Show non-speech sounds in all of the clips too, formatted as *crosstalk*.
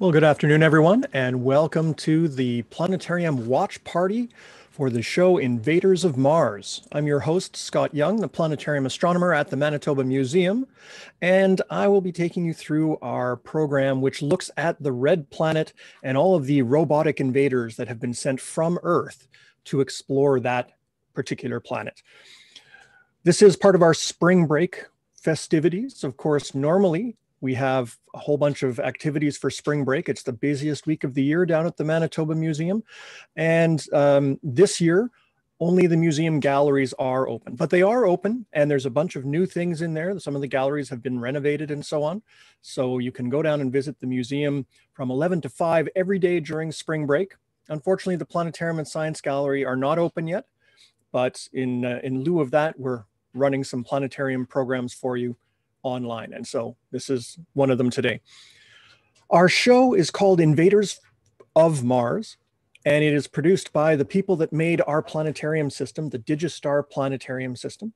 Well, good afternoon, everyone, and welcome to the Planetarium Watch Party for the show Invaders of Mars. I'm your host, Scott Young, the planetarium astronomer at the Manitoba Museum, and I will be taking you through our program, which looks at the red planet and all of the robotic invaders that have been sent from Earth to explore that particular planet. This is part of our spring break festivities. Of course, normally we have a whole bunch of activities for spring break. It's the busiest week of the year down at the Manitoba Museum. And um, this year, only the museum galleries are open, but they are open and there's a bunch of new things in there. Some of the galleries have been renovated and so on. So you can go down and visit the museum from 11 to 5 every day during spring break. Unfortunately, the Planetarium and Science Gallery are not open yet, but in, uh, in lieu of that, we're running some planetarium programs for you online. And so this is one of them today. Our show is called Invaders of Mars, and it is produced by the people that made our planetarium system, the Digistar planetarium system.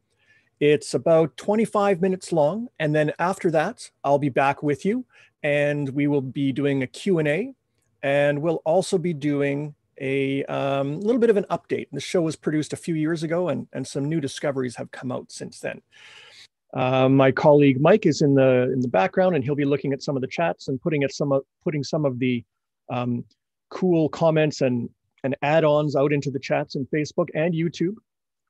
It's about 25 minutes long. And then after that, I'll be back with you and we will be doing a Q&A and we'll also be doing a um, little bit of an update. The show was produced a few years ago and, and some new discoveries have come out since then. Uh, my colleague Mike is in the in the background, and he'll be looking at some of the chats and putting at some of putting some of the um, cool comments and and add-ons out into the chats in Facebook and YouTube.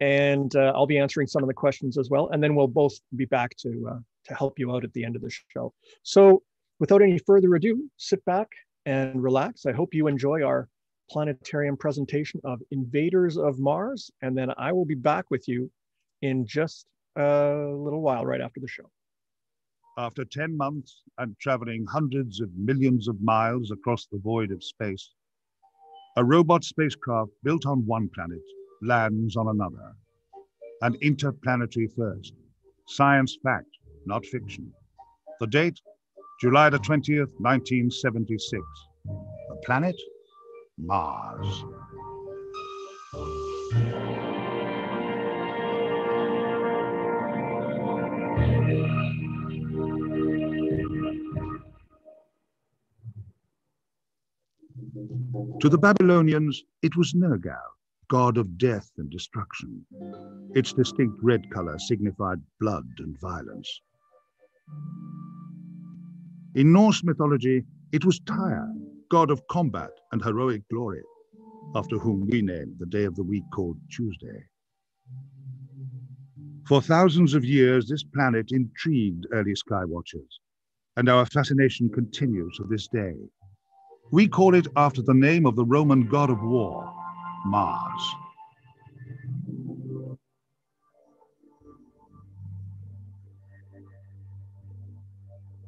And uh, I'll be answering some of the questions as well. And then we'll both be back to uh, to help you out at the end of the show. So without any further ado, sit back and relax. I hope you enjoy our planetarium presentation of Invaders of Mars. And then I will be back with you in just a little while right after the show. After 10 months and traveling hundreds of millions of miles across the void of space, a robot spacecraft built on one planet lands on another. An interplanetary first. Science fact, not fiction. The date, July the 20th, 1976. The planet, Mars. To the Babylonians, it was Nergal, god of death and destruction. Its distinct red color signified blood and violence. In Norse mythology, it was Tyr, god of combat and heroic glory, after whom we named the day of the week called Tuesday. For thousands of years, this planet intrigued early sky watchers, and our fascination continues to this day. We call it after the name of the Roman god of war, Mars.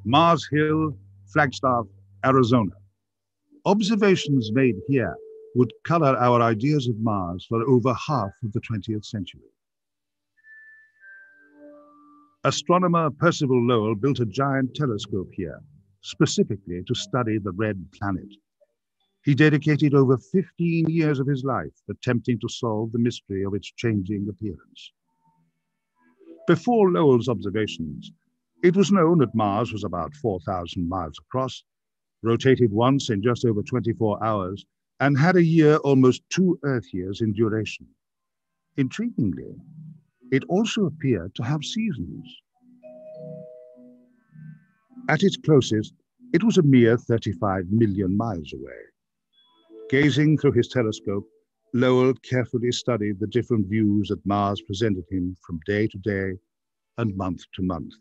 Mars Hill, Flagstaff, Arizona. Observations made here would color our ideas of Mars for over half of the 20th century. Astronomer Percival Lowell built a giant telescope here specifically to study the red planet. He dedicated over 15 years of his life attempting to solve the mystery of its changing appearance. Before Lowell's observations, it was known that Mars was about 4,000 miles across, rotated once in just over 24 hours, and had a year almost two Earth years in duration. Intriguingly, it also appeared to have seasons. At its closest, it was a mere 35 million miles away. Gazing through his telescope, Lowell carefully studied the different views that Mars presented him from day to day and month to month.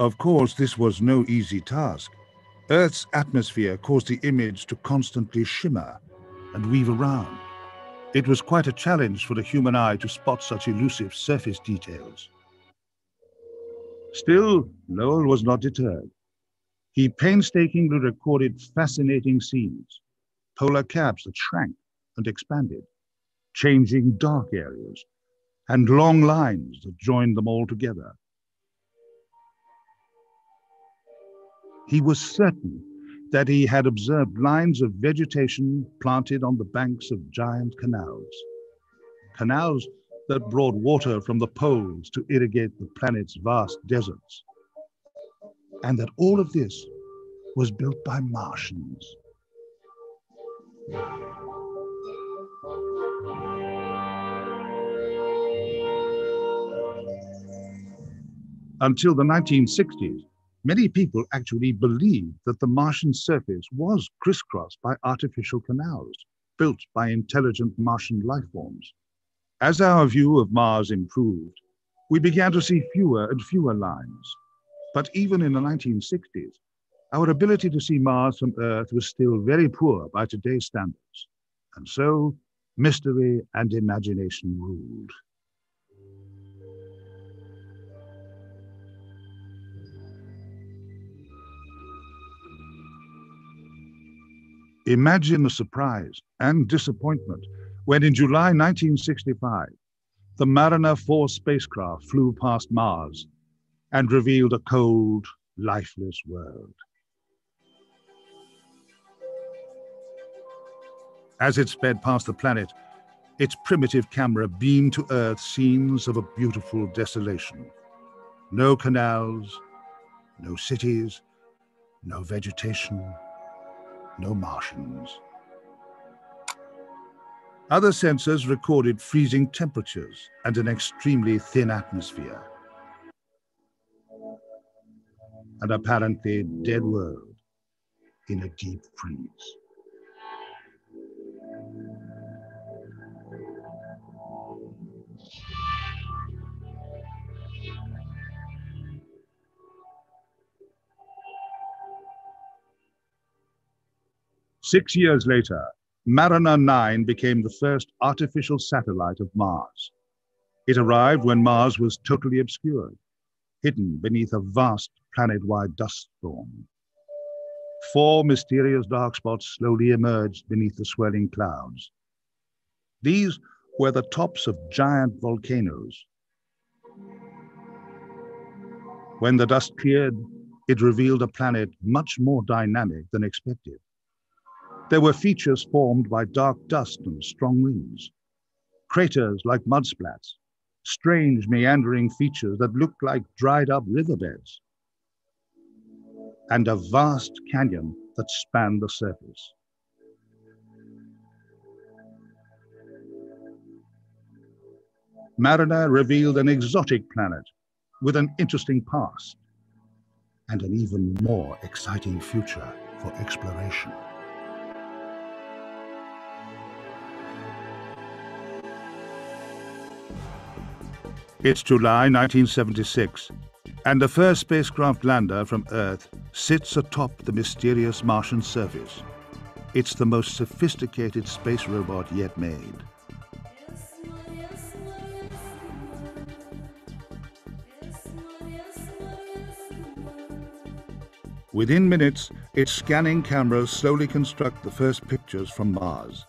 Of course, this was no easy task. Earth's atmosphere caused the image to constantly shimmer and weave around. It was quite a challenge for the human eye to spot such elusive surface details. Still, Lowell was not deterred. He painstakingly recorded fascinating scenes, polar caps that shrank and expanded, changing dark areas, and long lines that joined them all together. He was certain that he had observed lines of vegetation planted on the banks of giant canals. Canals that brought water from the poles to irrigate the planet's vast deserts. and that all of this was built by Martians. Until the 1960s, many people actually believed that the Martian surface was crisscrossed by artificial canals built by intelligent Martian life forms. As our view of Mars improved, we began to see fewer and fewer lines. But even in the 1960s, our ability to see Mars from Earth was still very poor by today's standards. And so, mystery and imagination ruled. Imagine the surprise and disappointment when in July 1965, the Mariner 4 spacecraft flew past Mars and revealed a cold, lifeless world. As it sped past the planet, its primitive camera beamed to Earth scenes of a beautiful desolation. No canals, no cities, no vegetation, no Martians. Other sensors recorded freezing temperatures and an extremely thin atmosphere. An apparently dead world in a deep freeze. Six years later, Mariner 9 became the first artificial satellite of Mars. It arrived when Mars was totally obscured, hidden beneath a vast planet-wide dust storm. Four mysterious dark spots slowly emerged beneath the swirling clouds. These were the tops of giant volcanoes. When the dust cleared, it revealed a planet much more dynamic than expected. There were features formed by dark dust and strong winds, craters like mudsplats, strange meandering features that looked like dried up riverbeds, and a vast canyon that spanned the surface. Mariner revealed an exotic planet with an interesting past and an even more exciting future for exploration. It's July 1976, and the first spacecraft lander from Earth sits atop the mysterious Martian surface. It's the most sophisticated space robot yet made. Within minutes, its scanning cameras slowly construct the first pictures from Mars.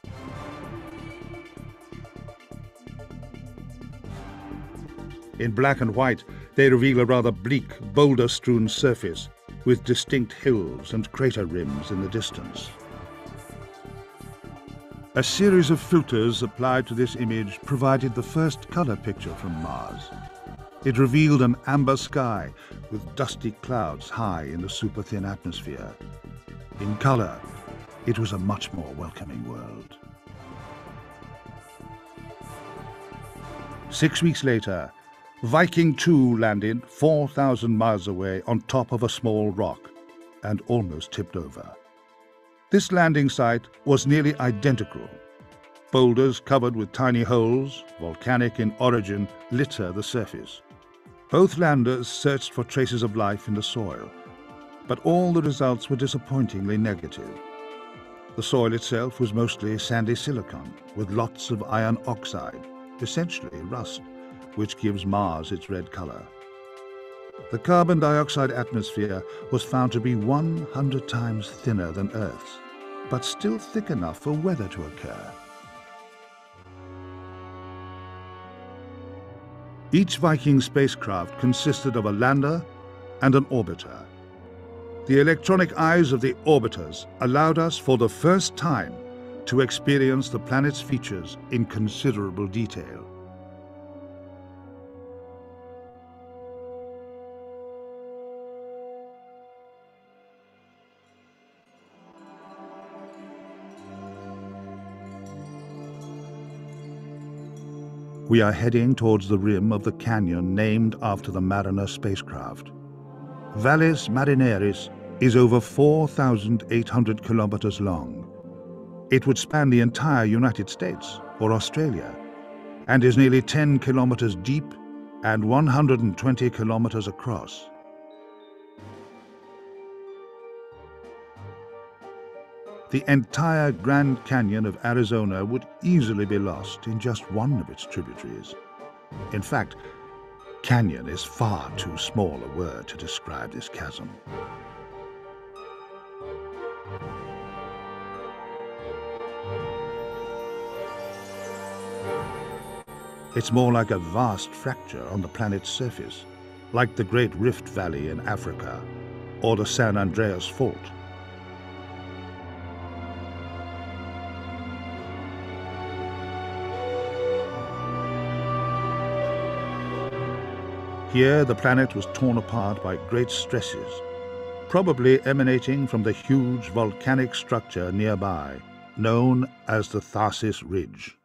In black and white, they reveal a rather bleak, boulder-strewn surface with distinct hills and crater rims in the distance. A series of filters applied to this image provided the first color picture from Mars. It revealed an amber sky with dusty clouds high in the super-thin atmosphere. In color, it was a much more welcoming world. Six weeks later, Viking 2 landed 4,000 miles away on top of a small rock and almost tipped over. This landing site was nearly identical. Boulders covered with tiny holes, volcanic in origin, litter the surface. Both landers searched for traces of life in the soil, but all the results were disappointingly negative. The soil itself was mostly sandy silicon with lots of iron oxide, essentially rust which gives Mars its red color. The carbon dioxide atmosphere was found to be 100 times thinner than Earth's, but still thick enough for weather to occur. Each Viking spacecraft consisted of a lander and an orbiter. The electronic eyes of the orbiters allowed us for the first time to experience the planet's features in considerable detail. We are heading towards the rim of the canyon named after the Mariner spacecraft. Valles Marineris is over 4,800 kilometers long. It would span the entire United States or Australia and is nearly 10 kilometers deep and 120 kilometers across. The entire Grand Canyon of Arizona would easily be lost in just one of its tributaries. In fact, canyon is far too small a word to describe this chasm. It's more like a vast fracture on the planet's surface, like the Great Rift Valley in Africa or the San Andreas Fault. Here the planet was torn apart by great stresses, probably emanating from the huge volcanic structure nearby, known as the Tharsis Ridge.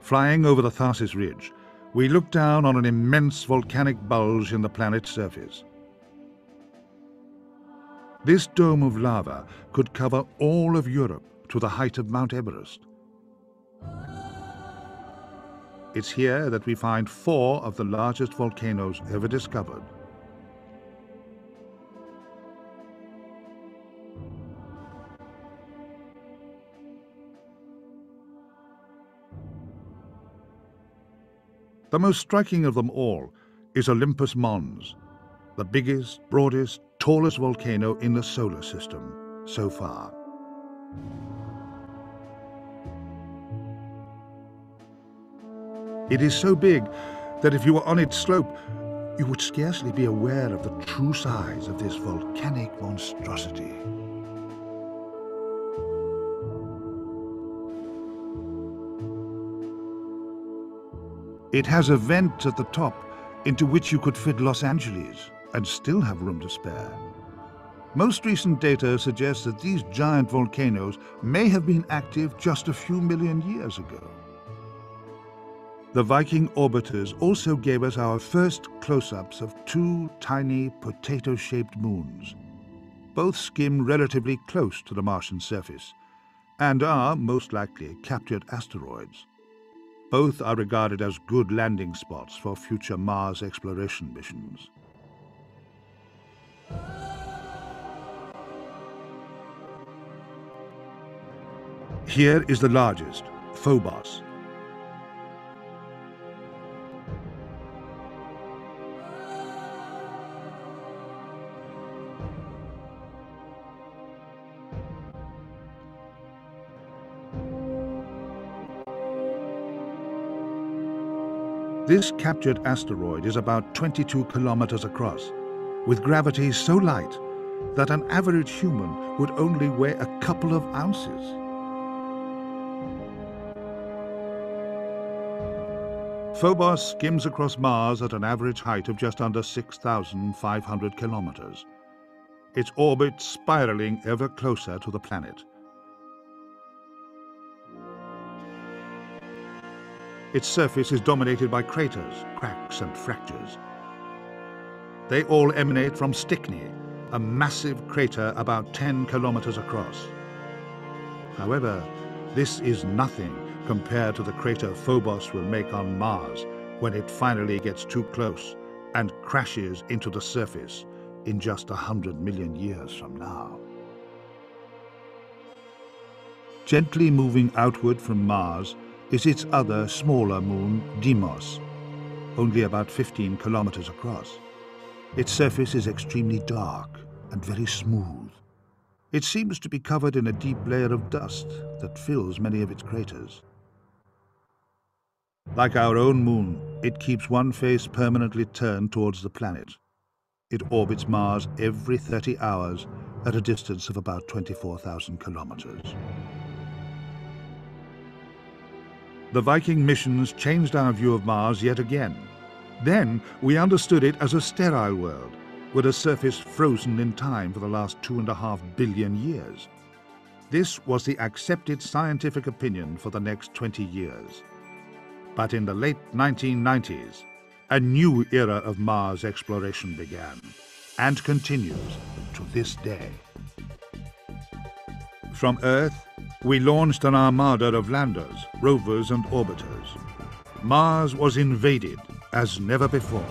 Flying over the Tharsis Ridge, we look down on an immense volcanic bulge in the planet's surface. This dome of lava could cover all of Europe to the height of Mount Everest. It's here that we find four of the largest volcanoes ever discovered. The most striking of them all is Olympus Mons, the biggest, broadest, tallest volcano in the solar system so far. It is so big that if you were on its slope, you would scarcely be aware of the true size of this volcanic monstrosity. It has a vent at the top into which you could fit Los Angeles and still have room to spare. Most recent data suggests that these giant volcanoes may have been active just a few million years ago. The Viking orbiters also gave us our first close-ups of two tiny potato-shaped moons. Both skim relatively close to the Martian surface and are, most likely, captured asteroids. Both are regarded as good landing spots for future Mars exploration missions. Here is the largest, Phobos. This captured asteroid is about 22 kilometers across, with gravity so light that an average human would only weigh a couple of ounces. Phobos skims across Mars at an average height of just under 6,500 kilometers, its orbit spiraling ever closer to the planet. Its surface is dominated by craters, cracks and fractures. They all emanate from Stickney, a massive crater about 10 kilometers across. However, this is nothing compared to the crater Phobos will make on Mars when it finally gets too close and crashes into the surface in just a hundred million years from now. Gently moving outward from Mars, is its other, smaller moon, Deimos, only about 15 kilometers across. Its surface is extremely dark and very smooth. It seems to be covered in a deep layer of dust that fills many of its craters. Like our own moon, it keeps one face permanently turned towards the planet. It orbits Mars every 30 hours at a distance of about 24,000 kilometers. The Viking missions changed our view of Mars yet again. Then we understood it as a sterile world, with a surface frozen in time for the last two and a half billion years. This was the accepted scientific opinion for the next 20 years. But in the late 1990s, a new era of Mars exploration began and continues to this day. From Earth, we launched an armada of landers, rovers and orbiters. Mars was invaded as never before,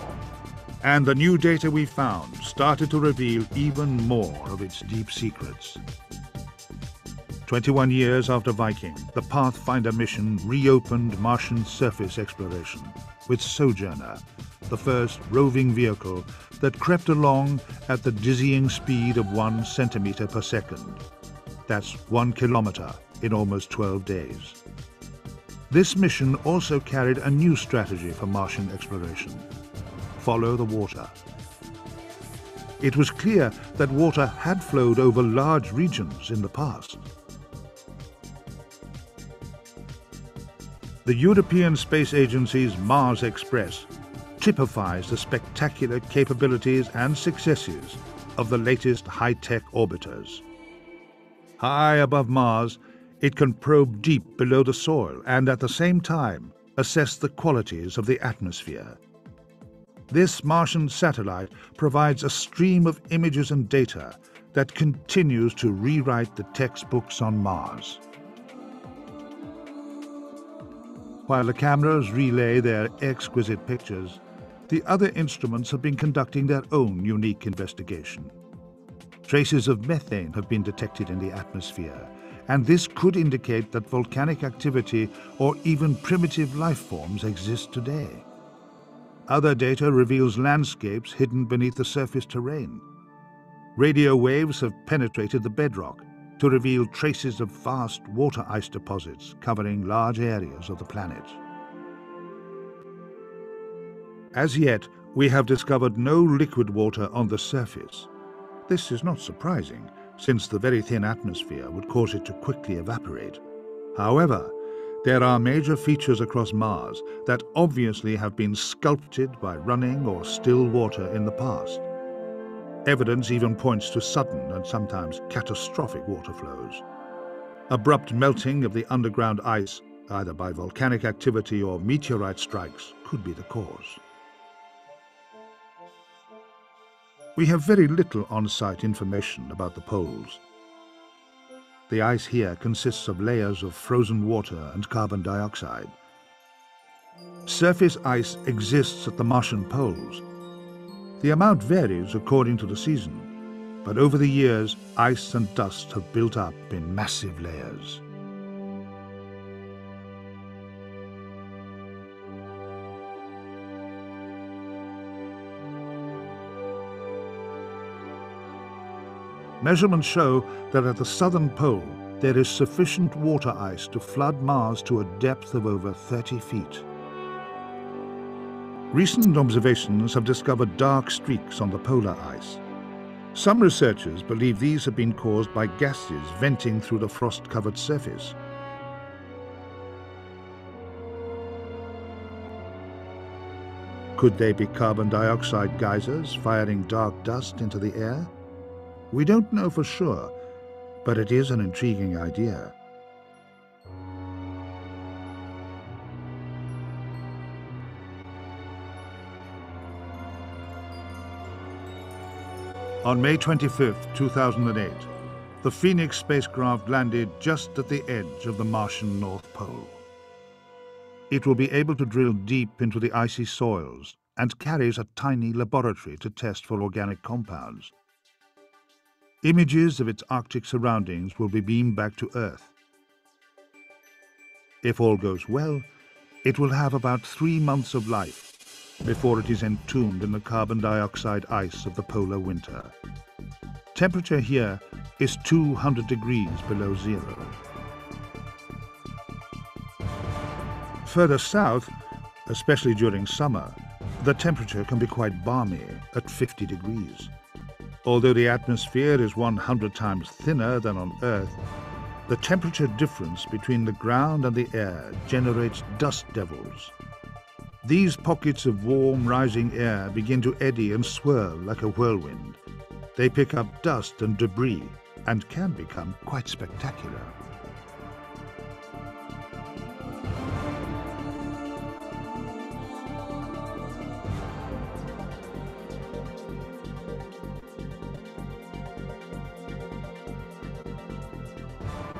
and the new data we found started to reveal even more of its deep secrets. 21 years after Viking, the Pathfinder mission reopened Martian surface exploration with Sojourner, the first roving vehicle that crept along at the dizzying speed of one centimeter per second. That's one kilometer in almost 12 days. This mission also carried a new strategy for Martian exploration. Follow the water. It was clear that water had flowed over large regions in the past. The European Space Agency's Mars Express typifies the spectacular capabilities and successes of the latest high-tech orbiters. High above Mars, it can probe deep below the soil and at the same time assess the qualities of the atmosphere. This Martian satellite provides a stream of images and data that continues to rewrite the textbooks on Mars. While the cameras relay their exquisite pictures, the other instruments have been conducting their own unique investigation. Traces of methane have been detected in the atmosphere, and this could indicate that volcanic activity or even primitive life forms exist today. Other data reveals landscapes hidden beneath the surface terrain. Radio waves have penetrated the bedrock to reveal traces of vast water ice deposits covering large areas of the planet. As yet, we have discovered no liquid water on the surface. This is not surprising, since the very thin atmosphere would cause it to quickly evaporate. However, there are major features across Mars that obviously have been sculpted by running or still water in the past. Evidence even points to sudden and sometimes catastrophic water flows. Abrupt melting of the underground ice, either by volcanic activity or meteorite strikes, could be the cause. We have very little on-site information about the poles. The ice here consists of layers of frozen water and carbon dioxide. Surface ice exists at the Martian poles. The amount varies according to the season, but over the years, ice and dust have built up in massive layers. Measurements show that at the southern pole there is sufficient water ice to flood Mars to a depth of over 30 feet. Recent observations have discovered dark streaks on the polar ice. Some researchers believe these have been caused by gases venting through the frost-covered surface. Could they be carbon dioxide geysers firing dark dust into the air? We don't know for sure, but it is an intriguing idea. On May 25, 2008, the Phoenix spacecraft landed just at the edge of the Martian North Pole. It will be able to drill deep into the icy soils and carries a tiny laboratory to test for organic compounds. Images of its Arctic surroundings will be beamed back to Earth. If all goes well, it will have about three months of life before it is entombed in the carbon dioxide ice of the polar winter. Temperature here is 200 degrees below zero. Further south, especially during summer, the temperature can be quite balmy at 50 degrees. Although the atmosphere is 100 times thinner than on Earth, the temperature difference between the ground and the air generates dust devils. These pockets of warm, rising air begin to eddy and swirl like a whirlwind. They pick up dust and debris and can become quite spectacular.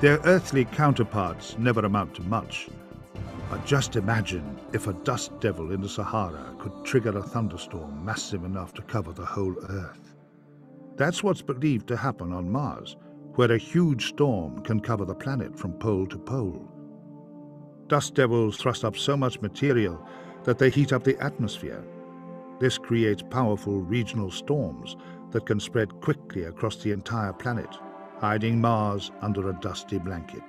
Their earthly counterparts never amount to much. But just imagine if a dust devil in the Sahara could trigger a thunderstorm massive enough to cover the whole Earth. That's what's believed to happen on Mars, where a huge storm can cover the planet from pole to pole. Dust devils thrust up so much material that they heat up the atmosphere. This creates powerful regional storms that can spread quickly across the entire planet hiding Mars under a dusty blanket.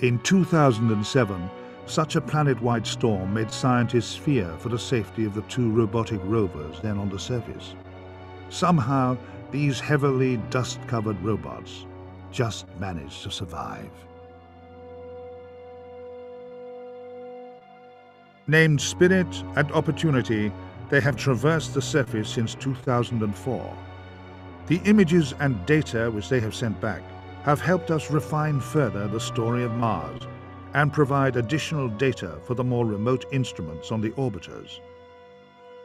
In 2007, such a planet-wide storm made scientists fear for the safety of the two robotic rovers then on the surface. Somehow, these heavily dust-covered robots just managed to survive. Named Spirit and Opportunity, they have traversed the surface since 2004. The images and data which they have sent back have helped us refine further the story of Mars and provide additional data for the more remote instruments on the orbiters.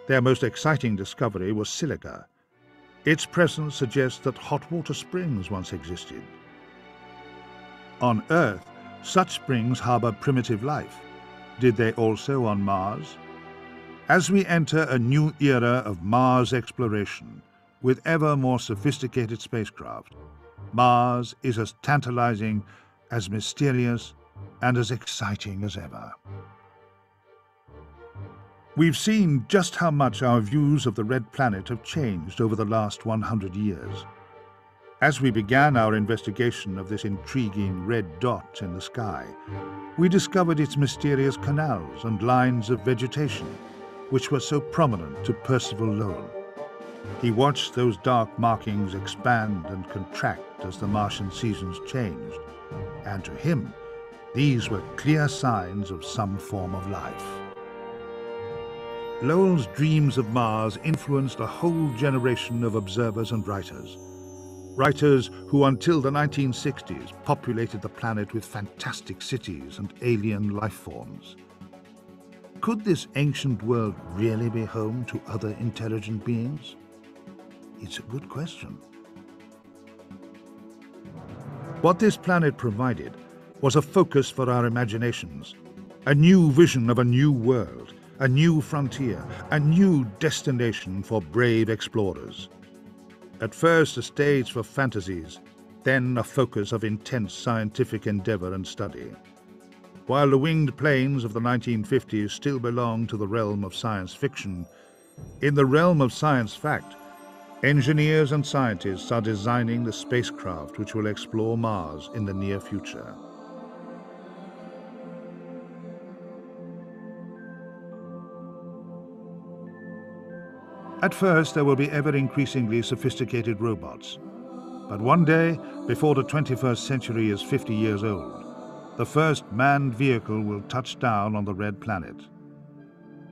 Their most exciting discovery was silica. Its presence suggests that hot water springs once existed. On Earth, such springs harbor primitive life, did they also on Mars? As we enter a new era of Mars exploration, with ever more sophisticated spacecraft, Mars is as tantalizing, as mysterious, and as exciting as ever. We've seen just how much our views of the Red Planet have changed over the last 100 years. As we began our investigation of this intriguing red dot in the sky, we discovered its mysterious canals and lines of vegetation, which were so prominent to Percival Lowell. He watched those dark markings expand and contract as the Martian seasons changed, and to him, these were clear signs of some form of life. Lowell's dreams of Mars influenced a whole generation of observers and writers writers who until the 1960s populated the planet with fantastic cities and alien life forms. Could this ancient world really be home to other intelligent beings? It's a good question. What this planet provided was a focus for our imaginations, a new vision of a new world, a new frontier, a new destination for brave explorers. At first a stage for fantasies, then a focus of intense scientific endeavor and study. While the winged planes of the 1950s still belong to the realm of science fiction, in the realm of science fact, engineers and scientists are designing the spacecraft which will explore Mars in the near future. At first, there will be ever-increasingly sophisticated robots. But one day, before the 21st century is 50 years old, the first manned vehicle will touch down on the Red Planet.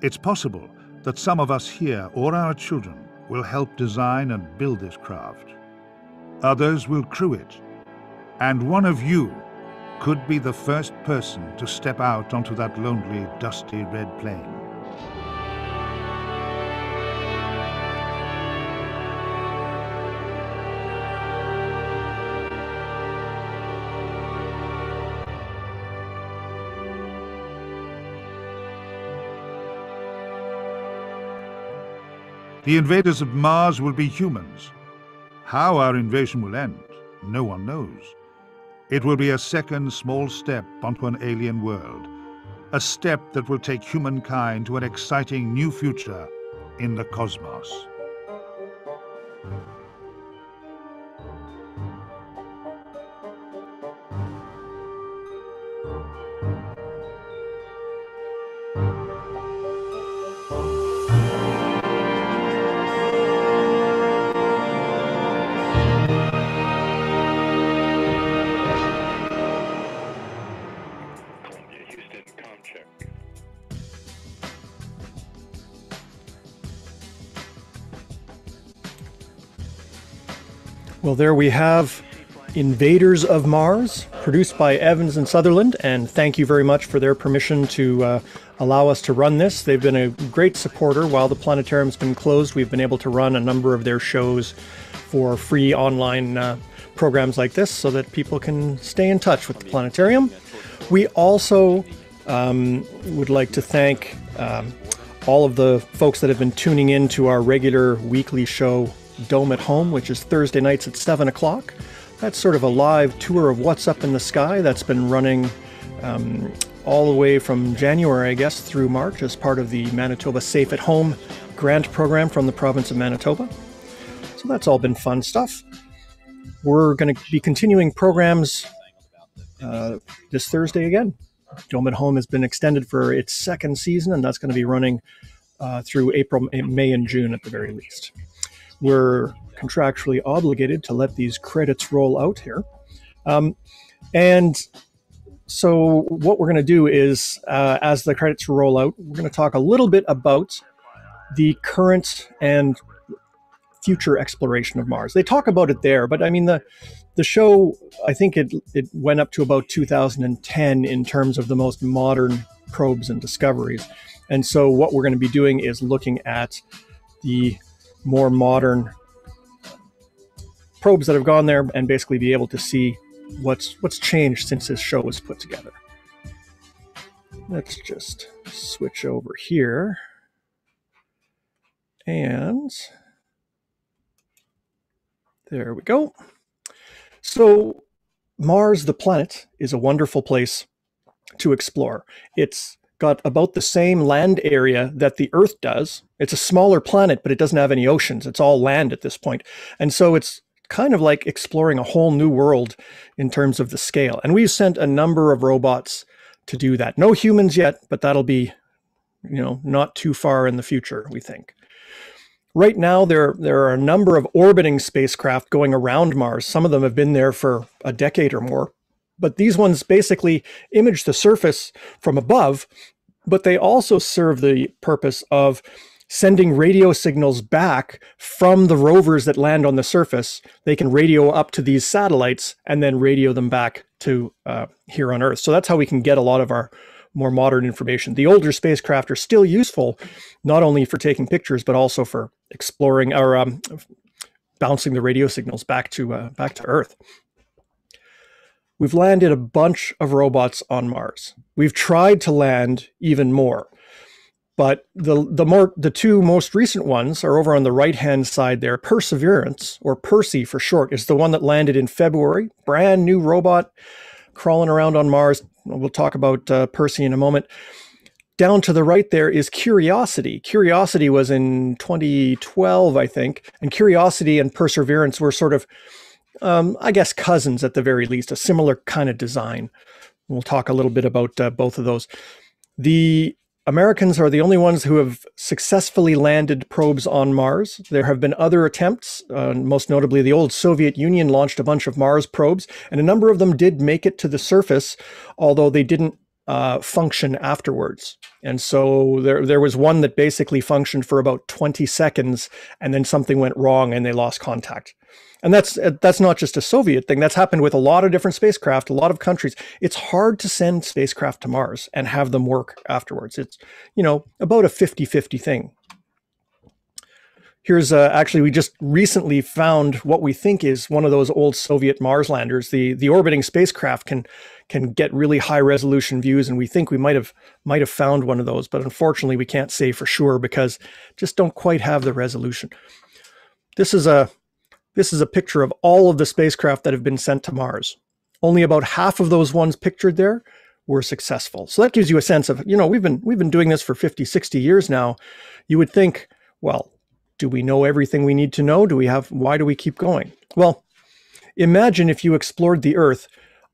It's possible that some of us here or our children will help design and build this craft. Others will crew it. And one of you could be the first person to step out onto that lonely, dusty red plain. The invaders of Mars will be humans. How our invasion will end, no one knows. It will be a second small step onto an alien world, a step that will take humankind to an exciting new future in the cosmos. There we have Invaders of Mars, produced by Evans and Sutherland, and thank you very much for their permission to uh, allow us to run this. They've been a great supporter while the planetarium's been closed. We've been able to run a number of their shows for free online uh, programs like this so that people can stay in touch with the planetarium. We also um, would like to thank um, all of the folks that have been tuning in to our regular weekly show, Dome at Home, which is Thursday nights at 7 o'clock. That's sort of a live tour of what's up in the sky that's been running um, all the way from January, I guess, through March as part of the Manitoba Safe at Home grant program from the province of Manitoba. So that's all been fun stuff. We're going to be continuing programs uh, this Thursday again. Dome at Home has been extended for its second season, and that's going to be running uh, through April, May, and June at the very least. We're contractually obligated to let these credits roll out here. Um, and so, what we're going to do is, uh, as the credits roll out, we're going to talk a little bit about the current and future exploration of Mars. They talk about it there, but I mean the the show. I think it it went up to about 2010 in terms of the most modern probes and discoveries. And so, what we're going to be doing is looking at the more modern probes that have gone there and basically be able to see what's what's changed since this show was put together. Let's just switch over here. And there we go. So Mars, the planet, is a wonderful place to explore. It's got about the same land area that the Earth does. It's a smaller planet, but it doesn't have any oceans. It's all land at this point. And so it's kind of like exploring a whole new world in terms of the scale. And we've sent a number of robots to do that. No humans yet, but that'll be, you know, not too far in the future, we think. Right now, there, there are a number of orbiting spacecraft going around Mars. Some of them have been there for a decade or more. But these ones basically image the surface from above, but they also serve the purpose of sending radio signals back from the rovers that land on the surface. They can radio up to these satellites and then radio them back to uh, here on Earth. So that's how we can get a lot of our more modern information. The older spacecraft are still useful, not only for taking pictures, but also for exploring or um, bouncing the radio signals back to uh, back to Earth. We've landed a bunch of robots on Mars. We've tried to land even more. But the the more the two most recent ones are over on the right hand side there. Perseverance, or Percy for short, is the one that landed in February. Brand new robot crawling around on Mars. We'll talk about uh, Percy in a moment. Down to the right there is Curiosity. Curiosity was in 2012, I think, and Curiosity and Perseverance were sort of, um, I guess, cousins at the very least, a similar kind of design. We'll talk a little bit about uh, both of those. The Americans are the only ones who have successfully landed probes on Mars. There have been other attempts, uh, most notably the old Soviet Union launched a bunch of Mars probes, and a number of them did make it to the surface, although they didn't uh, function afterwards. And so there, there was one that basically functioned for about 20 seconds, and then something went wrong and they lost contact and that's uh, that's not just a soviet thing. That's happened with a lot of different spacecraft a lot of countries. It's hard to send spacecraft to mars and have them work afterwards. It's you know about a 50-50 thing. Here's uh, actually we just recently found what we think is one of those old soviet mars landers. The the orbiting spacecraft can can get really high resolution views and we think we might have might have found one of those but unfortunately we can't say for sure because just don't quite have the resolution. This is a this is a picture of all of the spacecraft that have been sent to Mars. Only about half of those ones pictured there were successful. So that gives you a sense of, you know, we've been we've been doing this for 50, 60 years now. You would think, well, do we know everything we need to know? Do we have why do we keep going? Well, imagine if you explored the earth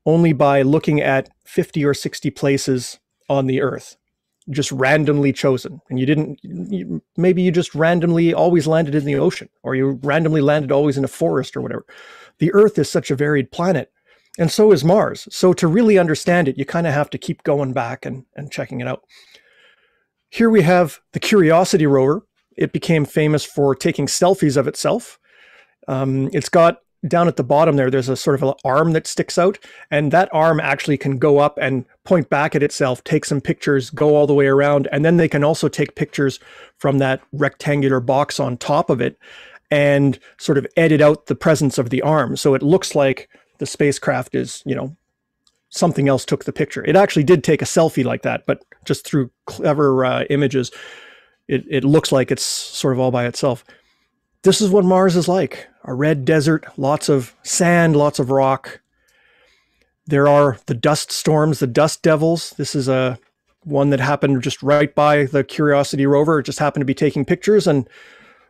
only by looking at 50 or 60 places on the earth just randomly chosen and you didn't you, maybe you just randomly always landed in the ocean or you randomly landed always in a forest or whatever. The earth is such a varied planet and so is mars. So to really understand it you kind of have to keep going back and, and checking it out. Here we have the curiosity rover. It became famous for taking selfies of itself. Um, it's got down at the bottom there, there's a sort of an arm that sticks out, and that arm actually can go up and point back at itself, take some pictures, go all the way around, and then they can also take pictures from that rectangular box on top of it and sort of edit out the presence of the arm. So it looks like the spacecraft is, you know, something else took the picture. It actually did take a selfie like that, but just through clever uh, images, it, it looks like it's sort of all by itself. This is what Mars is like a red desert, lots of sand, lots of rock. There are the dust storms, the dust devils. This is a one that happened just right by the Curiosity rover. It just happened to be taking pictures, and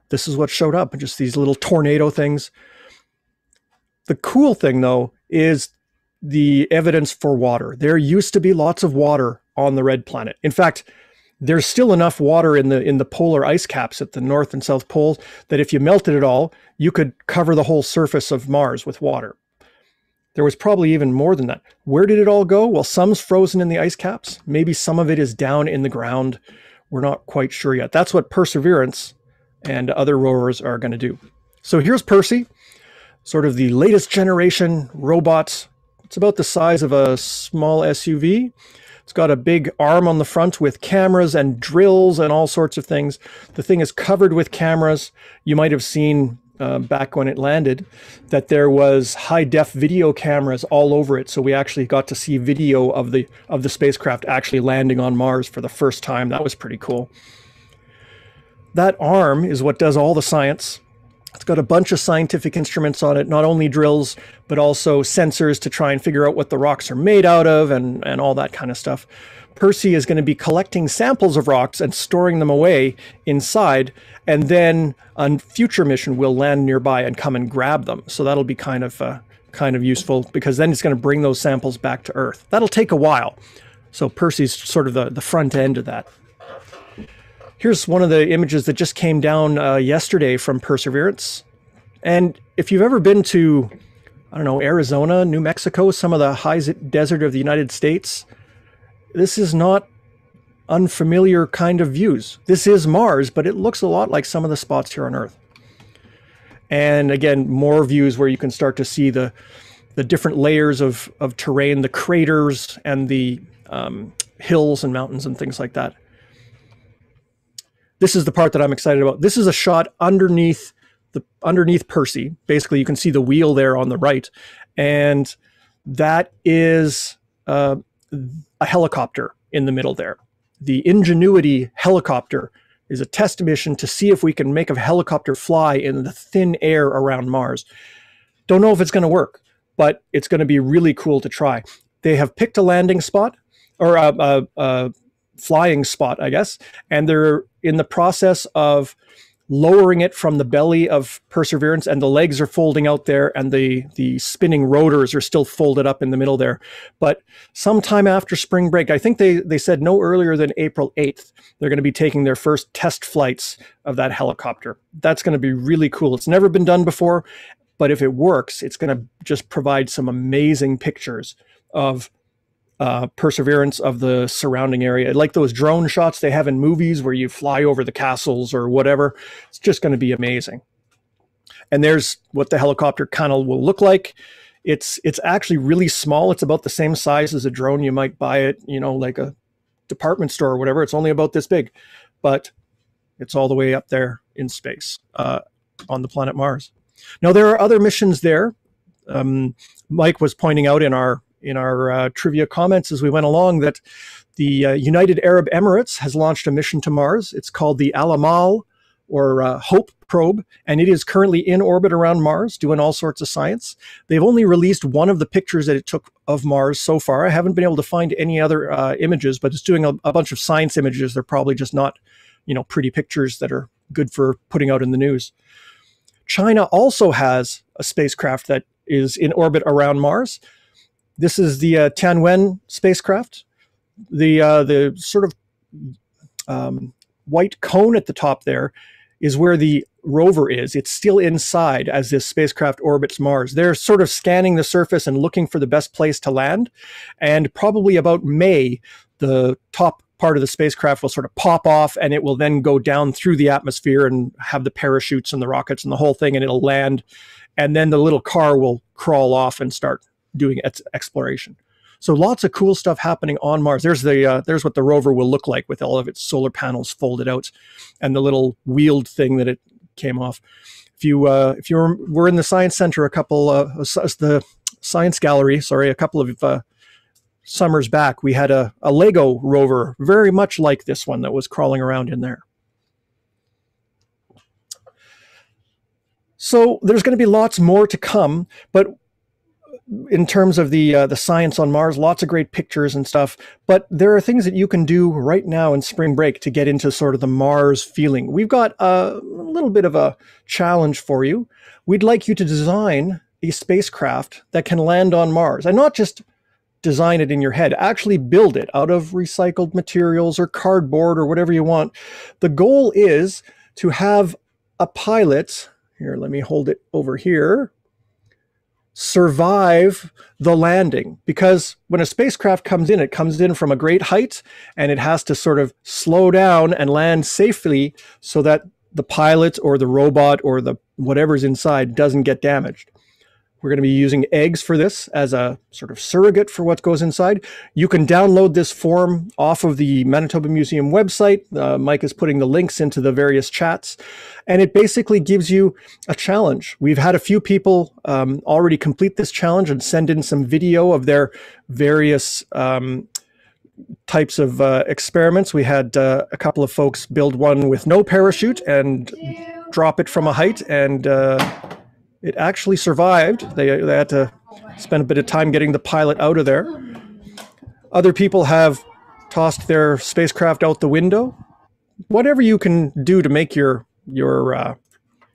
this is what showed up just these little tornado things. The cool thing, though, is the evidence for water. There used to be lots of water on the red planet. In fact, there's still enough water in the in the polar ice caps at the north and south poles that if you melted it all, you could cover the whole surface of Mars with water. There was probably even more than that. Where did it all go? Well, some's frozen in the ice caps. Maybe some of it is down in the ground. We're not quite sure yet. That's what Perseverance and other rovers are going to do. So here's Percy, sort of the latest generation robot. It's about the size of a small SUV. It's got a big arm on the front with cameras and drills and all sorts of things. The thing is covered with cameras. You might have seen uh, back when it landed that there was high def video cameras all over it. So we actually got to see video of the of the spacecraft actually landing on Mars for the first time. That was pretty cool. That arm is what does all the science. It's got a bunch of scientific instruments on it, not only drills, but also sensors to try and figure out what the rocks are made out of and, and all that kind of stuff. Percy is going to be collecting samples of rocks and storing them away inside, and then a future mission will land nearby and come and grab them. So that'll be kind of uh, kind of useful because then it's going to bring those samples back to Earth. That'll take a while. So Percy's sort of the, the front end of that. Here's one of the images that just came down uh, yesterday from Perseverance. And if you've ever been to, I don't know, Arizona, New Mexico, some of the high desert of the United States, this is not unfamiliar kind of views. This is Mars, but it looks a lot like some of the spots here on Earth. And again, more views where you can start to see the the different layers of, of terrain, the craters and the um, hills and mountains and things like that this is the part that I'm excited about. This is a shot underneath the underneath Percy. Basically, you can see the wheel there on the right, and that is uh, a helicopter in the middle there. The Ingenuity helicopter is a test mission to see if we can make a helicopter fly in the thin air around Mars. Don't know if it's going to work, but it's going to be really cool to try. They have picked a landing spot or a, a, a flying spot, I guess, and they're in the process of lowering it from the belly of Perseverance, and the legs are folding out there, and the the spinning rotors are still folded up in the middle there. But sometime after spring break, I think they they said no earlier than April eighth, they're going to be taking their first test flights of that helicopter. That's going to be really cool. It's never been done before, but if it works, it's going to just provide some amazing pictures of uh, perseverance of the surrounding area. Like those drone shots they have in movies where you fly over the castles or whatever. It's just going to be amazing. And there's what the helicopter kind of will look like. It's it's actually really small. It's about the same size as a drone. You might buy it, you know, like a department store or whatever. It's only about this big, but it's all the way up there in space uh, on the planet Mars. Now there are other missions there. Um, Mike was pointing out in our in our uh, trivia comments as we went along that the uh, United Arab Emirates has launched a mission to Mars. It's called the Al Amal or uh, HOPE probe, and it is currently in orbit around Mars doing all sorts of science. They've only released one of the pictures that it took of Mars so far. I haven't been able to find any other uh, images, but it's doing a, a bunch of science images. They're probably just not, you know, pretty pictures that are good for putting out in the news. China also has a spacecraft that is in orbit around Mars. This is the uh, Tianwen spacecraft. The uh, the sort of um, white cone at the top there is where the rover is. It's still inside as this spacecraft orbits Mars. They're sort of scanning the surface and looking for the best place to land. And probably about May, the top part of the spacecraft will sort of pop off and it will then go down through the atmosphere and have the parachutes and the rockets and the whole thing and it'll land and then the little car will crawl off and start doing exploration. So lots of cool stuff happening on mars. There's the uh, there's what the rover will look like with all of its solar panels folded out and the little wheeled thing that it came off. If you uh, if you were, were in the science center a couple uh, the science gallery sorry a couple of uh, summers back, we had a, a Lego rover very much like this one that was crawling around in there. So there's going to be lots more to come, but in terms of the uh, the science on Mars, lots of great pictures and stuff. But there are things that you can do right now in spring break to get into sort of the Mars feeling. We've got a little bit of a challenge for you. We'd like you to design a spacecraft that can land on Mars, and not just design it in your head. Actually build it out of recycled materials or cardboard or whatever you want. The goal is to have a pilot, here, let me hold it over here, survive the landing. Because when a spacecraft comes in, it comes in from a great height and it has to sort of slow down and land safely so that the pilot or the robot or the whatever's inside doesn't get damaged. We're going to be using eggs for this as a sort of surrogate for what goes inside. You can download this form off of the Manitoba Museum website. Uh, Mike is putting the links into the various chats. And it basically gives you a challenge. We've had a few people um, already complete this challenge and send in some video of their various um, types of uh, experiments. We had uh, a couple of folks build one with no parachute and drop it from a height and uh, it actually survived. They, they had to spend a bit of time getting the pilot out of there. Other people have tossed their spacecraft out the window. Whatever you can do to make your your uh,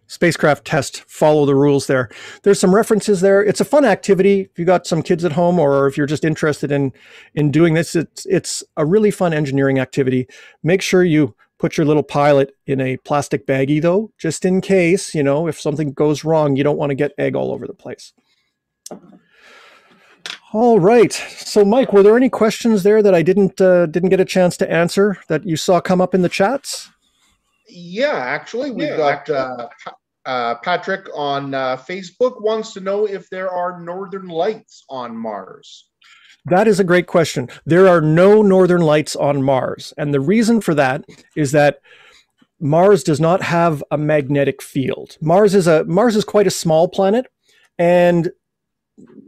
spacecraft test follow the rules there. There's some references there. It's a fun activity if you got some kids at home or if you're just interested in in doing this. It's it's a really fun engineering activity. Make sure you Put your little pilot in a plastic baggie though, just in case, you know, if something goes wrong, you don't want to get egg all over the place. All right. So, Mike, were there any questions there that I didn't uh, didn't get a chance to answer that you saw come up in the chats? Yeah, actually, we've yeah, got actually. Uh, uh, Patrick on uh, Facebook wants to know if there are northern lights on Mars. That is a great question. There are no northern lights on Mars. And the reason for that is that Mars does not have a magnetic field. Mars is a Mars is quite a small planet and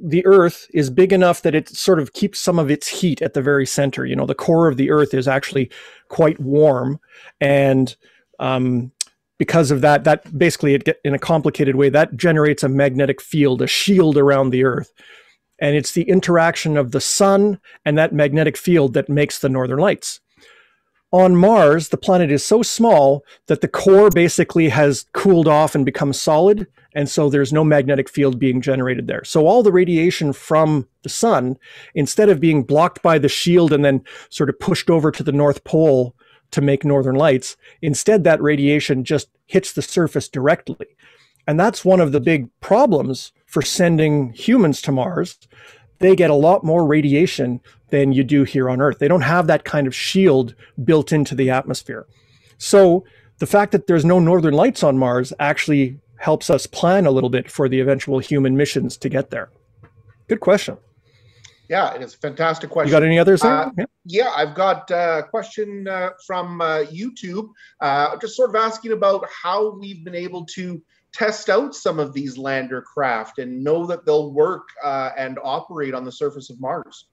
the earth is big enough that it sort of keeps some of its heat at the very center. You know, the core of the earth is actually quite warm and um, because of that, that basically it get, in a complicated way that generates a magnetic field, a shield around the earth and it's the interaction of the sun and that magnetic field that makes the northern lights. On Mars, the planet is so small that the core basically has cooled off and become solid, and so there's no magnetic field being generated there. So all the radiation from the sun, instead of being blocked by the shield and then sort of pushed over to the North Pole to make northern lights, instead that radiation just hits the surface directly. And that's one of the big problems for sending humans to Mars. They get a lot more radiation than you do here on Earth. They don't have that kind of shield built into the atmosphere. So the fact that there's no northern lights on Mars actually helps us plan a little bit for the eventual human missions to get there. Good question. Yeah, it is a fantastic question. You got any others? Uh, yeah. yeah. I've got a question uh, from uh, YouTube, uh, just sort of asking about how we've been able to test out some of these lander craft and know that they'll work uh, and operate on the surface of Mars?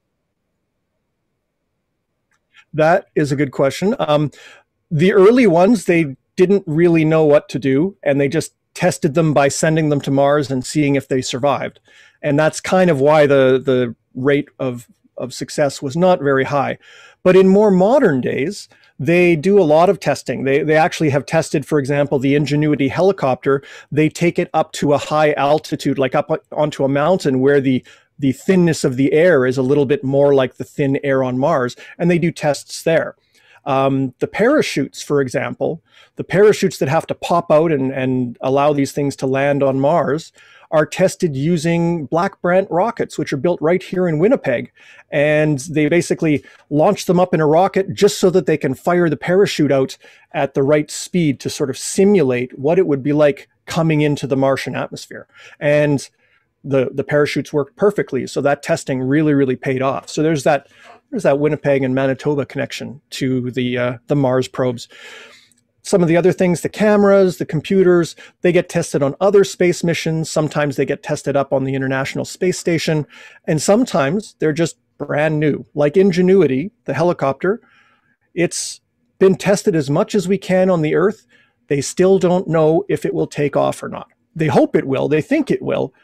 That is a good question. Um, the early ones, they didn't really know what to do, and they just tested them by sending them to Mars and seeing if they survived. And that's kind of why the the rate of of success was not very high. But in more modern days, they do a lot of testing. They, they actually have tested, for example, the Ingenuity helicopter. They take it up to a high altitude, like up onto a mountain where the the thinness of the air is a little bit more like the thin air on Mars, and they do tests there. Um, the parachutes, for example, the parachutes that have to pop out and, and allow these things to land on Mars are tested using Black Brant rockets, which are built right here in Winnipeg. And they basically launch them up in a rocket just so that they can fire the parachute out at the right speed to sort of simulate what it would be like coming into the Martian atmosphere. And the, the parachutes worked perfectly. So that testing really, really paid off. So there's that there's that Winnipeg and Manitoba connection to the uh, the Mars probes. Some of the other things, the cameras, the computers, they get tested on other space missions. Sometimes they get tested up on the International Space Station, and sometimes they're just brand new. Like Ingenuity, the helicopter, it's been tested as much as we can on the Earth. They still don't know if it will take off or not. They hope it will, they think it will,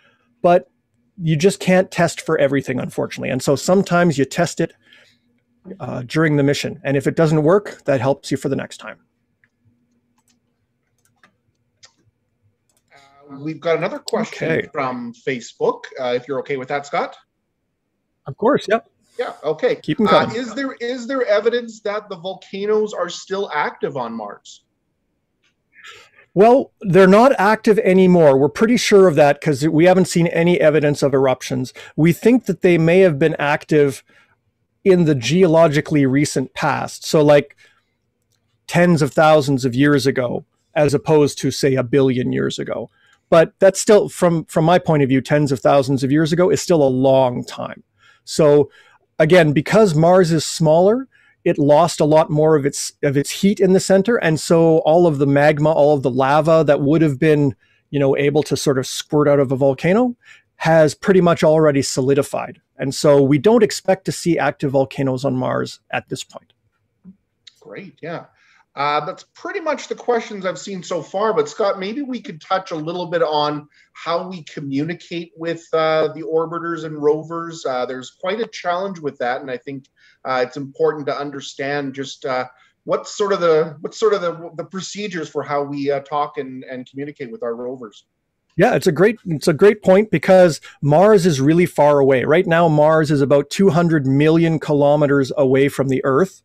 but you just can't test for everything, unfortunately. And so sometimes you test it uh, during the mission. And if it doesn't work, that helps you for the next time. We've got another question okay. from Facebook. Uh, if you're okay with that, Scott. Of course. Yep. Yeah. Okay. Keep them coming. Uh, is there is there evidence that the volcanoes are still active on Mars? Well, they're not active anymore. We're pretty sure of that because we haven't seen any evidence of eruptions. We think that they may have been active in the geologically recent past. So, like tens of thousands of years ago, as opposed to, say, a billion years ago. But that's still, from, from my point of view, tens of thousands of years ago is still a long time. So, again, because Mars is smaller, it lost a lot more of its of its heat in the center, and so all of the magma, all of the lava that would have been, you know, able to sort of squirt out of a volcano, has pretty much already solidified. And so we don't expect to see active volcanoes on Mars at this point. Great, yeah. Uh, that's pretty much the questions I've seen so far. But Scott, maybe we could touch a little bit on how we communicate with uh, the orbiters and rovers. Uh, there's quite a challenge with that, and I think uh, it's important to understand just uh, what's sort of the what's sort of the, the procedures for how we uh, talk and, and communicate with our rovers. Yeah, it's a great it's a great point because Mars is really far away. Right now Mars is about 200 million kilometers away from the Earth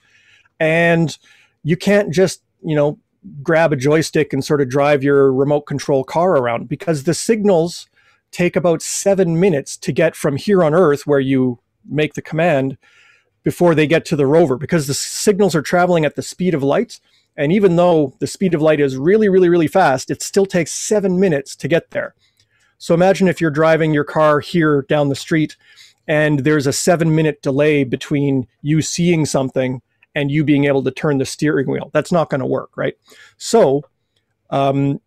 and you can't just, you know, grab a joystick and sort of drive your remote control car around because the signals take about 7 minutes to get from here on Earth where you make the command before they get to the rover because the signals are traveling at the speed of light and even though the speed of light is really, really, really fast, it still takes seven minutes to get there. So imagine if you're driving your car here down the street and there's a seven minute delay between you seeing something and you being able to turn the steering wheel. That's not going to work, right? So um,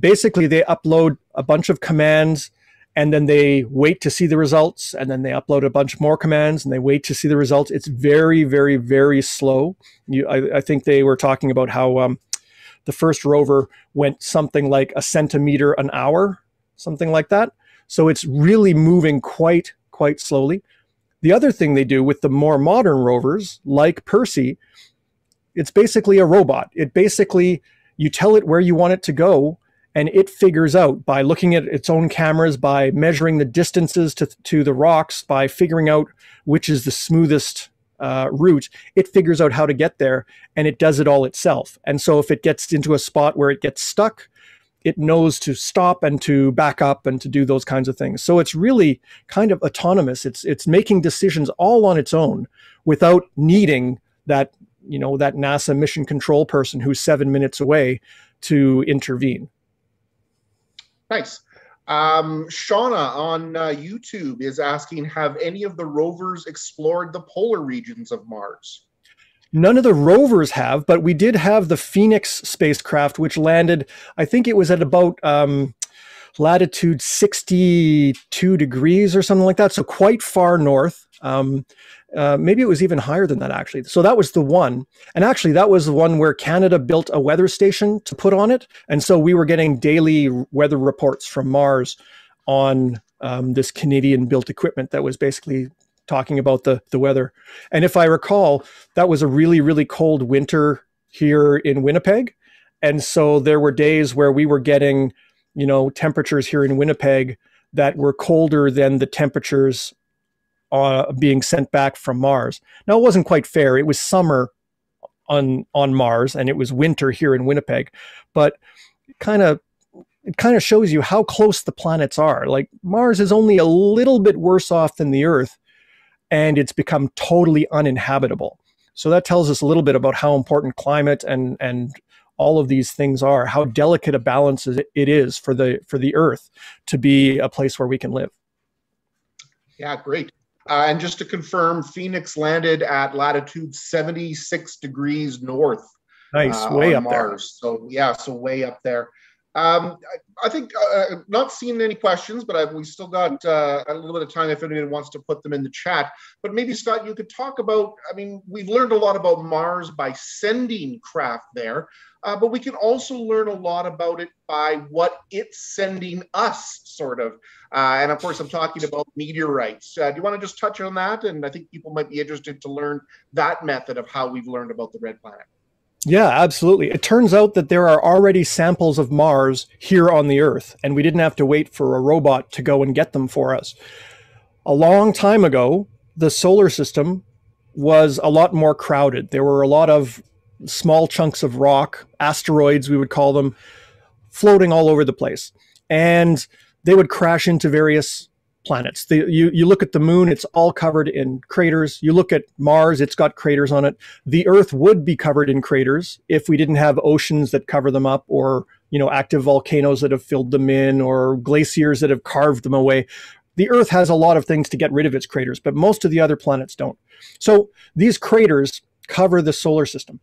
basically, they upload a bunch of commands and then they wait to see the results and then they upload a bunch more commands and they wait to see the results it's very very very slow you, I, I, think they were talking about how um, the first rover went something like a centimeter an hour something like that so it's really moving quite quite slowly the other thing they do with the more modern rovers like percy it's basically a robot it basically you tell it where you want it to go and it figures out by looking at its own cameras, by measuring the distances to, to the rocks, by figuring out which is the smoothest uh, route, it figures out how to get there and it does it all itself. And so if it gets into a spot where it gets stuck, it knows to stop and to back up and to do those kinds of things. So it's really kind of autonomous. It's it's making decisions all on its own without needing that you know that NASA mission control person who's seven minutes away to intervene. Nice. Um, Shauna on uh, YouTube is asking Have any of the rovers explored the polar regions of Mars? None of the rovers have, but we did have the Phoenix spacecraft, which landed, I think it was at about um, latitude 62 degrees or something like that. So quite far north. Um, uh, maybe it was even higher than that actually. So that was the one, and actually that was the one where Canada built a weather station to put on it, and so we were getting daily weather reports from Mars on um, this Canadian built equipment that was basically talking about the the weather. And if I recall, that was a really really cold winter here in Winnipeg, and so there were days where we were getting, you know, temperatures here in Winnipeg that were colder than the temperatures uh, being sent back from Mars. Now it wasn't quite fair. It was summer on on Mars and it was winter here in Winnipeg, but kind of it kind of shows you how close the planets are. Like Mars is only a little bit worse off than the Earth, and it's become totally uninhabitable. So that tells us a little bit about how important climate and and all of these things are, how delicate a balance it is for the for the Earth to be a place where we can live. Yeah, great. Uh, and just to confirm, Phoenix landed at latitude 76 degrees north. Nice, uh, way up Mars. there. So yeah, so way up there. Um, I, I, think uh, not seeing any questions, but I, we still got uh, a little bit of time if anyone wants to put them in the chat. But maybe Scott, you could talk about. I mean, we've learned a lot about Mars by sending craft there, uh, but we can also learn a lot about it by what it's sending us, sort of. Uh, and of course, I'm talking about meteorites. Uh, do you want to just touch on that? And I think people might be interested to learn that method of how we've learned about the red planet. Yeah, absolutely. It turns out that there are already samples of Mars here on the Earth, and we didn't have to wait for a robot to go and get them for us. A long time ago, the solar system was a lot more crowded. There were a lot of small chunks of rock, asteroids, we would call them, floating all over the place. And they would crash into various planets. The, you, you look at the moon, it's all covered in craters. You look at Mars, it's got craters on it. The Earth would be covered in craters if we didn't have oceans that cover them up or, you know, active volcanoes that have filled them in or glaciers that have carved them away. The Earth has a lot of things to get rid of its craters, but most of the other planets don't. So these craters cover the solar system.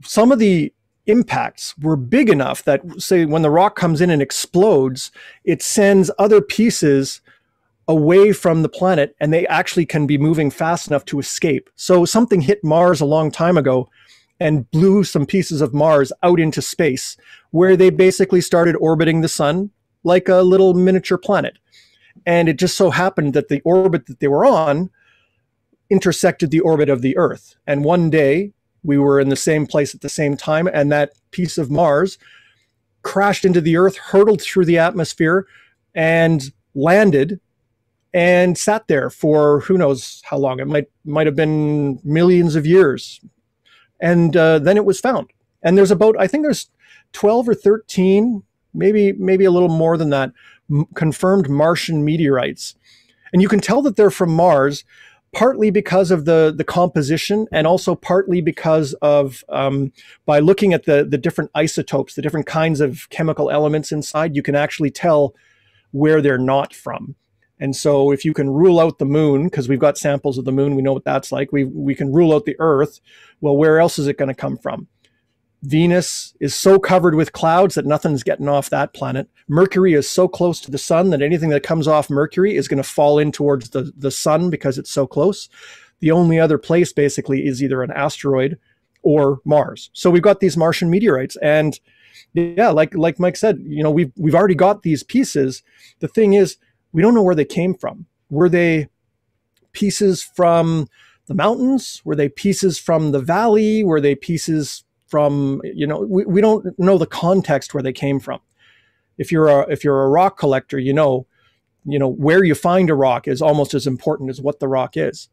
Some of the impacts were big enough that say when the rock comes in and explodes it sends other pieces away from the planet and they actually can be moving fast enough to escape. So something hit mars a long time ago and blew some pieces of mars out into space where they basically started orbiting the sun like a little miniature planet. And it just so happened that the orbit that they were on intersected the orbit of the earth. And one day we were in the same place at the same time, and that piece of Mars crashed into the Earth, hurtled through the atmosphere, and landed and sat there for who knows how long. It might might have been millions of years, and uh, then it was found. And there's about I think there's twelve or thirteen, maybe maybe a little more than that, m- confirmed Martian meteorites, and you can tell that they're from Mars partly because of the the composition and also partly because of um, by looking at the the different isotopes the different kinds of chemical elements inside you can actually tell where they're not from and so if you can rule out the moon because we've got samples of the moon we know what that's like we we can rule out the earth well where else is it going to come from Venus is so covered with clouds that nothing's getting off that planet. Mercury is so close to the sun that anything that comes off Mercury is going to fall in towards the, the sun because it's so close. The only other place basically is either an asteroid or Mars. So we've got these Martian meteorites and yeah, like like Mike said, you know, we've we've already got these pieces. The thing is, we don't know where they came from. Were they pieces from the mountains? Were they pieces from the valley? Were they pieces from you know we, we don't know the context where they came from if you're a if you're a rock collector you know you know where you find a rock is almost as important as what the rock is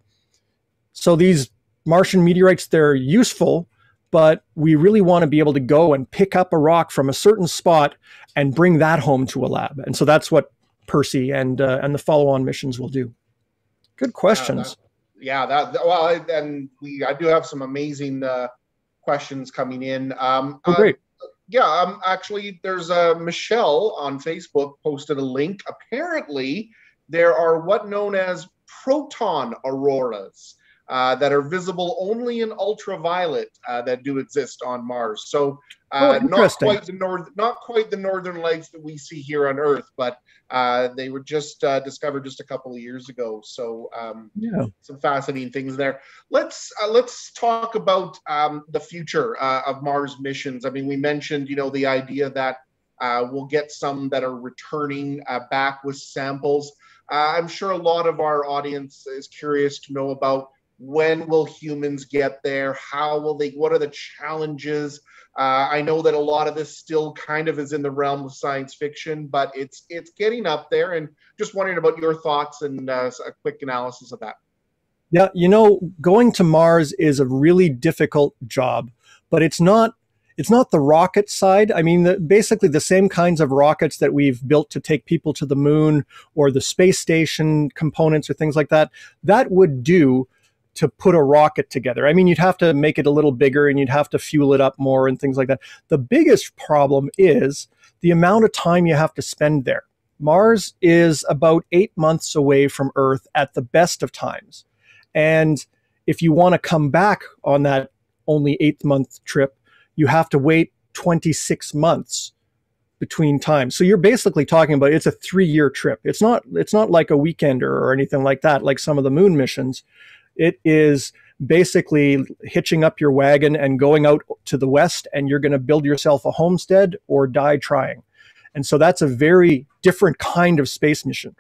so these martian meteorites they're useful but we really want to be able to go and pick up a rock from a certain spot and bring that home to a lab and so that's what percy and uh, and the follow-on missions will do good questions yeah that, yeah, that well and we i do have some amazing uh questions coming in. Um, oh, great. Uh, yeah, um, actually, there's a uh, Michelle on Facebook posted a link. Apparently, there are what known as proton auroras uh, that are visible only in ultraviolet uh, that do exist on Mars. So uh, oh, not quite the north, not quite the northern lights that we see here on Earth, but uh, they were just uh, discovered just a couple of years ago. So um, yeah, some fascinating things there. Let's uh, let's talk about um, the future of Mars missions. I mean, we mentioned you know the idea that we'll get some that are returning back with samples. I'm sure a lot of our audience is curious to know about when will humans get there how will they what are the challenges uh, i know that a lot of this still kind of is in the realm of science fiction but it's it's getting up there and just wondering about your thoughts and uh, a quick analysis of that yeah you know going to mars is a really difficult job but it's not it's not the rocket side. I mean, the, basically the same kinds of rockets that we've built to take people to the moon or the space station components or things like that. That would do to put a rocket together. I mean, you'd have to make it a little bigger and you'd have to fuel it up more and things like that. The biggest problem is the amount of time you have to spend there. Mars is about eight months away from Earth at the best of times. And if you want to come back on that only eight month trip, you have to wait 26 months between times. So you're basically talking about it's a three year trip. It's not it's not like a weekender or anything like that, like some of the moon missions. It is basically hitching up your wagon and going out to the west, and you're going to build yourself a homestead or die trying. And so that's a very different kind of space mission.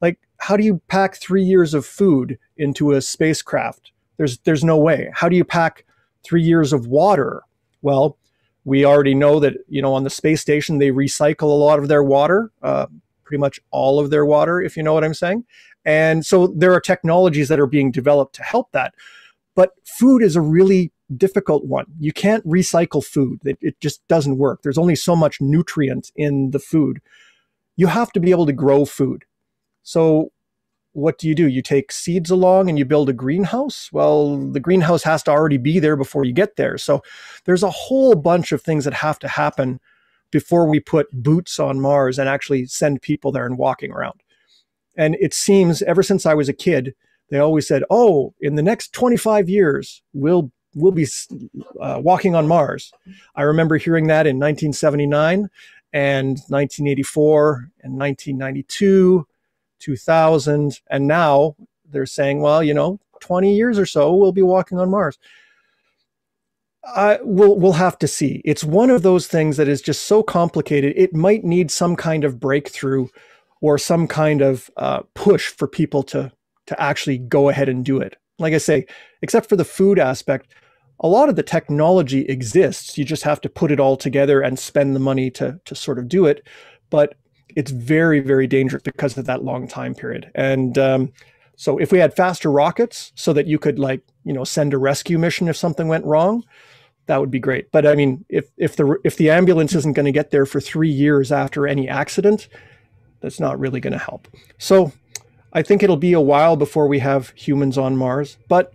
Like, how do you pack three years of food into a spacecraft? There's there's no way. How do you pack three years of water? Well, we already know that you know on the space station they recycle a lot of their water, uh, pretty much all of their water, if you know what I'm saying. And so there are technologies that are being developed to help that. But food is a really difficult one. You can't recycle food. It, it, just doesn't work. There's only so much nutrient in the food. You have to be able to grow food. So what do you do? You take seeds along and you build a greenhouse? Well, the greenhouse has to already be there before you get there. So there's a whole bunch of things that have to happen before we put boots on Mars and actually send people there and walking around. And it seems ever since I was a kid, they always said, "Oh, in the next 25 years, we'll we'll be uh, walking on Mars." I remember hearing that in 1979 and 1984 and 1992, 2000, and now they're saying, "Well, you know, 20 years or so, we'll be walking on Mars." I, we'll we'll have to see. It's one of those things that is just so complicated. It might need some kind of breakthrough or some kind of uh, push for people to to actually go ahead and do it. Like I say, except for the food aspect, a lot of the technology exists. You just have to put it all together and spend the money to to sort of do it. But it's very very dangerous because of that long time period. And um, so if we had faster rockets, so that you could like you know send a rescue mission if something went wrong, that would be great. But I mean, if if the if the ambulance isn't going to get there for three years after any accident, that's not really going to help. So I think it'll be a while before we have humans on Mars, but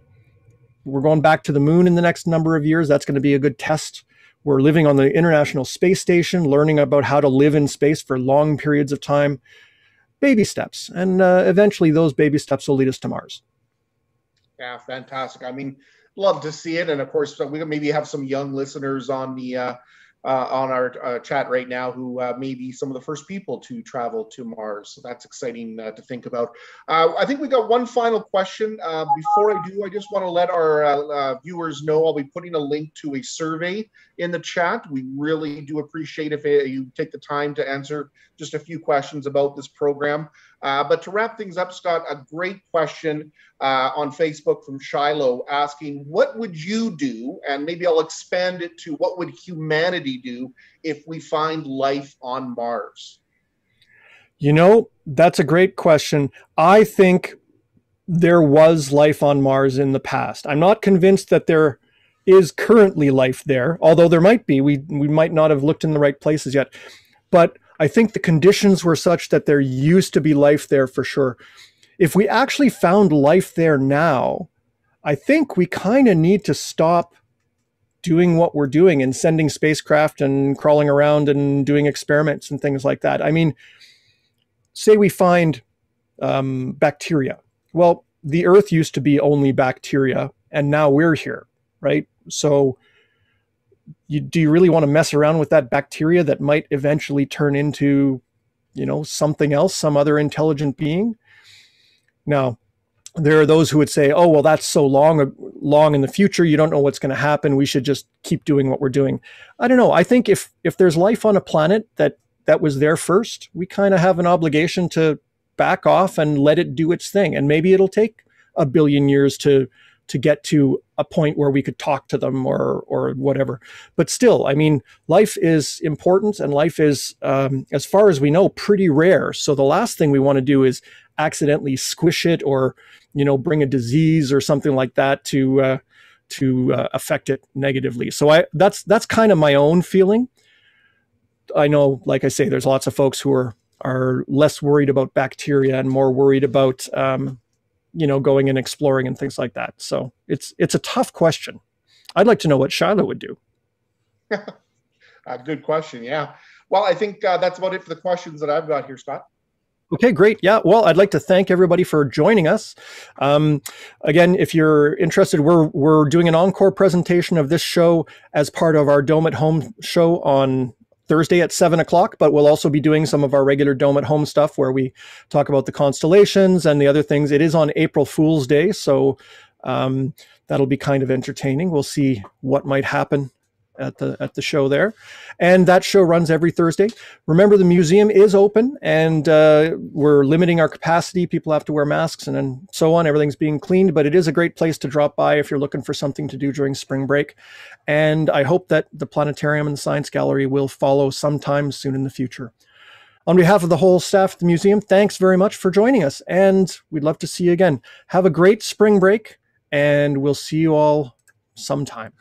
we're going back to the moon in the next number of years. That's going to be a good test. We're living on the International Space Station, learning about how to live in space for long periods of time. Baby steps. And uh, eventually, those baby steps will lead us to Mars. Yeah, fantastic. I mean, love to see it. And of course, we maybe have some young listeners on the uh, uh, on our uh, chat right now who uh, may be some of the first people to travel to Mars. So that's exciting uh, to think about. Uh, I think we got one final question. Uh, before I do, I just want to let our viewers know I'll be putting a link to a survey in the chat. We really do appreciate if you take the time to answer just a few questions about this program. Uh, but to wrap things up, Scott, a great question uh, on Facebook from Shiloh asking, What would you do? And maybe I'll expand it to what would humanity do if we find life on Mars? You know, that's a great question. I think there was life on Mars in the past. I'm not convinced that there is currently life there, although there might be. We, we might not have looked in the right places yet. But I think the conditions were such that there used to be life there for sure. If we actually found life there now, I think we kind of need to stop doing what we're doing and sending spacecraft and crawling around and doing experiments and things like that. I mean, say we find um, bacteria. Well, the Earth used to be only bacteria, and now we're here, right? So you, do you really want to mess around with that bacteria that might eventually turn into, you know, something else, some other intelligent being? Now, there are those who would say, "Oh, well, that's so long, long in the future. You don't know what's going to happen. We should just keep doing what we're doing." I don't know. I think if if there's life on a planet that that was there first, we kind of have an obligation to back off and let it do its thing. And maybe it'll take a billion years to to get to a point where we could talk to them or or whatever. But still, I mean, life is important, and life is, um, as far as we know, pretty rare. So the last thing we want to do is accidentally squish it or you know bring a disease or something like that to uh, to uh, affect it negatively. So I that's that's kind of my own feeling. I know, like I say, there's lots of folks who are are less worried about bacteria and more worried about um, you know going and exploring and things like that. So it's it's a tough question. I'd like to know what Shiloh would do. a *laughs* good question. Yeah. Well, I think uh, that's about it for the questions that I've got here, Scott. Okay, great. Yeah, well, I'd like to thank everybody for joining us. Um, again, if you're interested, we're we're doing an encore presentation of this show as part of our Dome at Home show on Thursday at seven o'clock. But we'll also be doing some of our regular Dome at Home stuff where we talk about the constellations and the other things. It is on April Fool's Day, so um, that'll be kind of entertaining. We'll see what might happen at the at the show there, and that show runs every Thursday. Remember, the museum is open, and uh, we're limiting our capacity. People have to wear masks and, and so on. Everything's being cleaned, but it is a great place to drop by if you're looking for something to do during spring break. And I hope that the planetarium and the science gallery will follow sometime soon in the future. On behalf of the whole staff at the museum, thanks very much for joining us, and we'd love to see you again. Have a great spring break, and we'll see you all sometime.